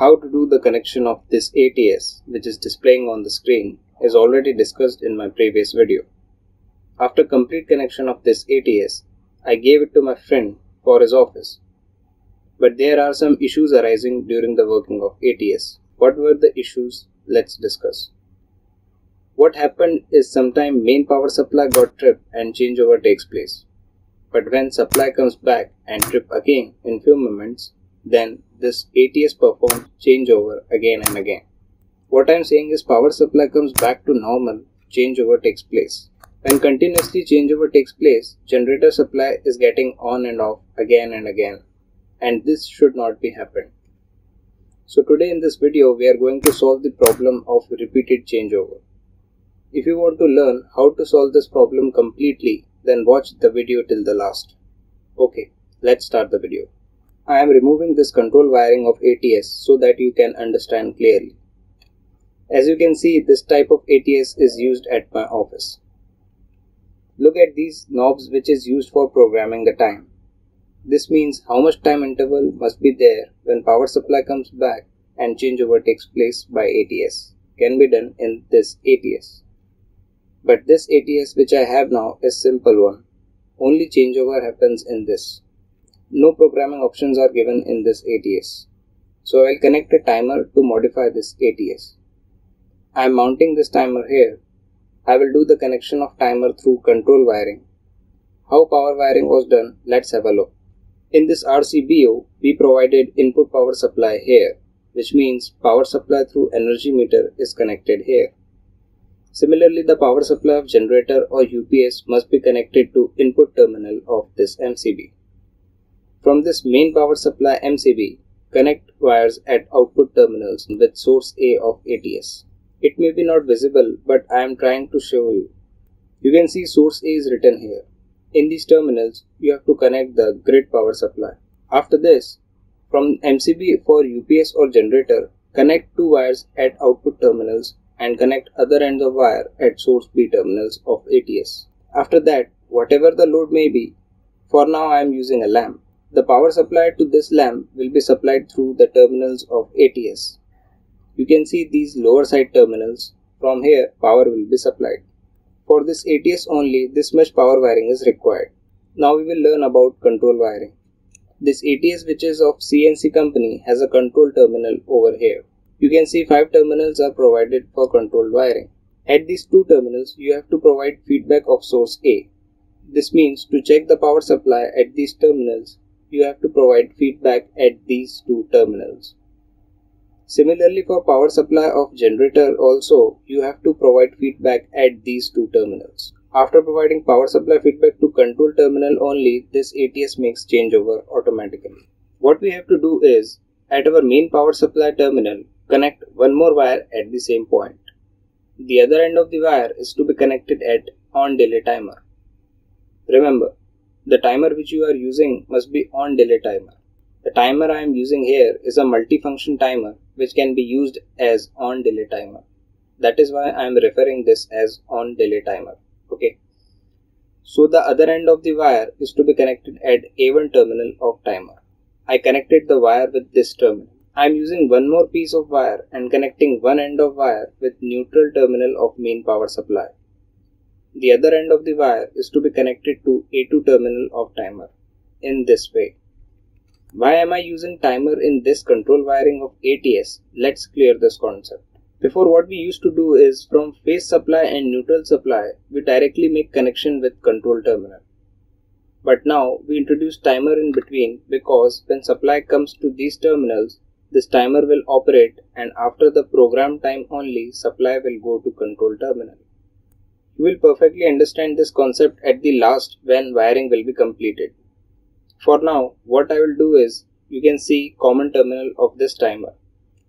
How to do the connection of this ATS which is displaying on the screen is already discussed in my previous video. After complete connection of this ATS, I gave it to my friend for his office. But there are some issues arising during the working of ATS. What were the issues? Let's discuss. What happened is sometime main power supply got tripped and changeover takes place. But when supply comes back and trip again in few moments, then this ATS performs changeover again and again. What I am saying is power supply comes back to normal, changeover takes place. When continuously changeover takes place, generator supply is getting on and off again and again. And this should not be happened. So today in this video we are going to solve the problem of repeated changeover. If you want to learn how to solve this problem completely, then watch the video till the last. Okay, let's start the video. I am removing this control wiring of ATS so that you can understand clearly. As you can see, this type of ATS is used at my office. Look at these knobs which is used for programming the time. This means how much time interval must be there when power supply comes back and changeover takes place by ATS can be done in this ATS. But this ATS which I have now is simple one. Only changeover happens in this. No programming options are given in this ATS. So I will connect a timer to modify this ATS. I am mounting this timer here. I will do the connection of timer through control wiring. How power wiring was done, let's have a look. In this RCBO, we provided input power supply here, which means power supply through energy meter is connected here. Similarly, the power supply of generator or UPS must be connected to input terminal of this MCB. From this main power supply MCB, connect wires at output terminals with source A of ATS. It may be not visible but I am trying to show you. You can see source A is written here. In these terminals, you have to connect the grid power supply. After this, from MCB for UPS or generator, connect two wires at output terminals and connect other ends of wire at source B terminals of ATS. After that, whatever the load may be, for now I am using a lamp. The power supply to this lamp will be supplied through the terminals of ATS. You can see these lower side terminals. From here, power will be supplied. For this ATS only, this much power wiring is required. Now we will learn about control wiring. This ATS which is of CNC company has a control terminal over here. You can see 5 terminals are provided for control wiring. At these two terminals, you have to provide feedback of source A. This means to check the power supply at these terminals, you have to provide feedback at these two terminals. Similarly for power supply of generator also you have to provide feedback at these two terminals. After providing power supply feedback to control terminal only this ATS makes changeover automatically. What we have to do is at our main power supply terminal connect one more wire at the same point. The other end of the wire is to be connected at on delay timer. Remember the timer which you are using must be on delay timer. The timer I am using here is a multifunction timer which can be used as on delay timer. That is why I am referring this as on delay timer. Okay. So the other end of the wire is to be connected at A1 terminal of timer. I connected the wire with this terminal. I am using one more piece of wire and connecting one end of wire with neutral terminal of main power supply. The other end of the wire is to be connected to A2 terminal of timer in this way. Why am I using timer in this control wiring of ATS? Let's clear this concept. Before what we used to do is from phase supply and neutral supply, we directly make connection with control terminal. But now we introduce timer in between because when supply comes to these terminals, this timer will operate and after the program time only supply will go to control terminal. You will perfectly understand this concept at the last when wiring will be completed. For now, what I will do is, you can see common terminal of this timer.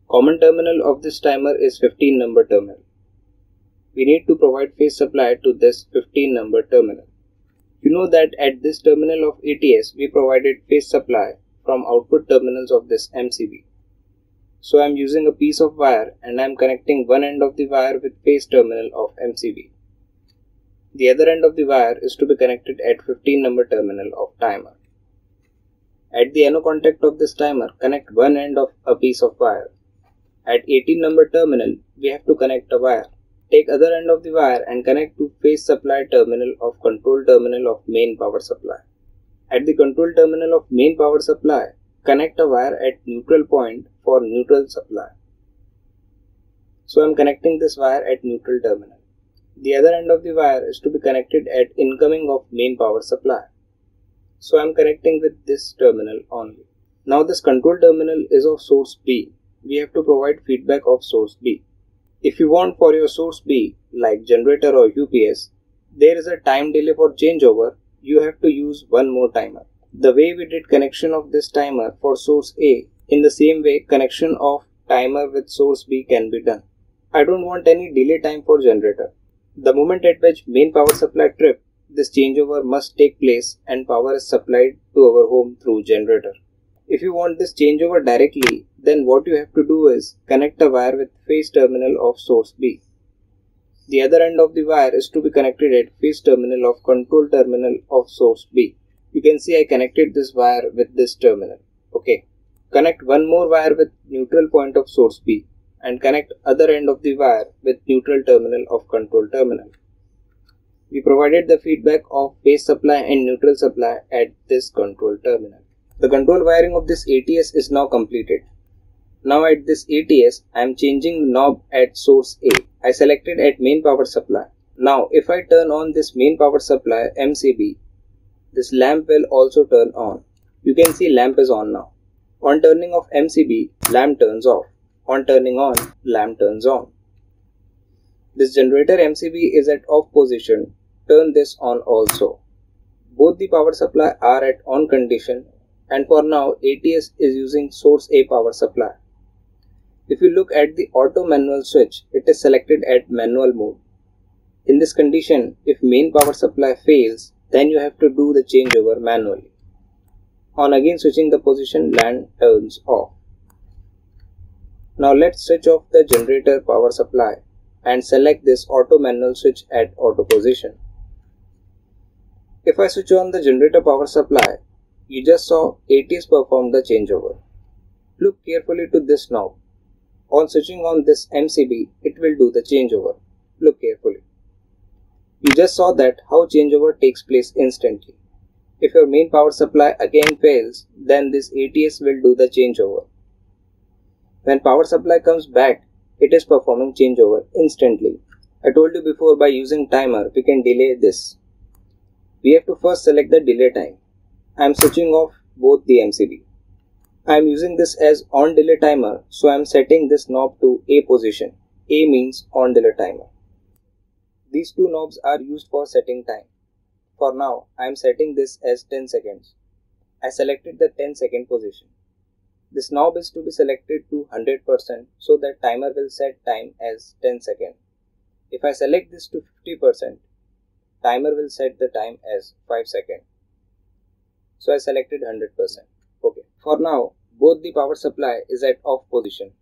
Common terminal of this timer is 15 number terminal. We need to provide phase supply to this 15 number terminal. You know that at this terminal of ATS, we provided phase supply from output terminals of this MCB. So I am using a piece of wire and I am connecting one end of the wire with phase terminal of MCB. The other end of the wire is to be connected at 15 number terminal of timer. At the NO contact of this timer, connect one end of a piece of wire At 18 number terminal, we have to connect a wire. Take other end of the wire and connect to phase supply terminal of control terminal of main power supply. At the control terminal of main power supply, connect a wire at neutral point for neutral supply. So I am connecting this wire at neutral terminal. The other end of the wire is to be connected at incoming of main power supply. So I am connecting with this terminal only. Now this control terminal is of source B. We have to provide feedback of source B. If you want for your source B, like generator or UPS, there is a time delay for changeover, you have to use one more timer. The way we did connection of this timer for source A, in the same way connection of timer with source B can be done. I don't want any delay time for generator. The moment at which main power supply trip, this changeover must take place and power is supplied to our home through generator. If you want this changeover directly, then what you have to do is connect a wire with phase terminal of source B. The other end of the wire is to be connected at phase terminal of control terminal of source B. You can see I connected this wire with this terminal. Okay. Connect one more wire with neutral point of source B and connect other end of the wire with neutral terminal of control terminal. We provided the feedback of phase supply and neutral supply at this control terminal. The control wiring of this ATS is now completed. Now at this ATS, I am changing the knob at source A. I selected at main power supply. Now if I turn on this main power supply MCB, this lamp will also turn on. You can see lamp is on now. On turning off MCB, lamp turns off. On turning on, lamp turns on. This generator MCB is at off position. Turn this on also. Both the power supply are at on condition and for now ATS is using source A power supply. If you look at the auto manual switch, it is selected at manual mode. In this condition, if main power supply fails, then you have to do the changeover manually. On again switching the position, lamp turns off. Now let's switch off the generator power supply and select this auto manual switch at auto position. If I switch on the generator power supply, you just saw ATS perform the changeover. Look carefully to this knob. On switching on this MCB, it will do the changeover. Look carefully. You just saw that how changeover takes place instantly. If your main power supply again fails, then this ATS will do the changeover. When power supply comes back, it is performing changeover instantly. I told you before by using timer, we can delay this. We have to first select the delay time. I am switching off both the MCB. I am using this as on delay timer so I am setting this knob to A position. A means on delay timer. These two knobs are used for setting time. For now I am setting this as 10 seconds. I selected the 10 second position. This knob is to be selected to 100% so that timer will set time as 10 seconds. If I select this to 50%, timer will set the time as 5 seconds. So I selected 100%. Okay. For now, both the power supply is at off position.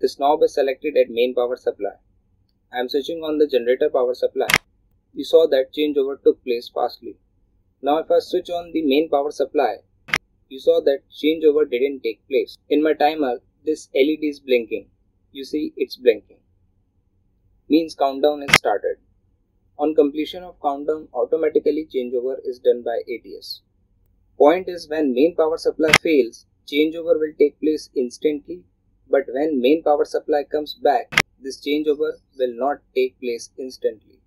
This knob is selected at main power supply. I am switching on the generator power supply. You saw that changeover took place fastly. Now if I switch on the main power supply, you saw that changeover didn't take place. In my timer, this LED is blinking. You see it's blinking. Means countdown is started. On completion of countdown, automatically changeover is done by ATS. Point is when main power supply fails, changeover will take place instantly, but when main power supply comes back, this changeover will not take place instantly.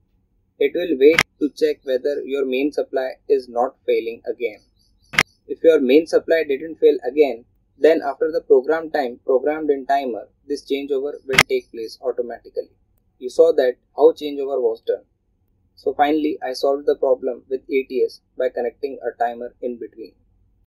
It will wait to check whether your main supply is not failing again. If your main supply didn't fail again, then after the program time programmed in timer, this changeover will take place automatically. You saw that how changeover was done. So finally, I solved the problem with ATS by connecting a timer in between.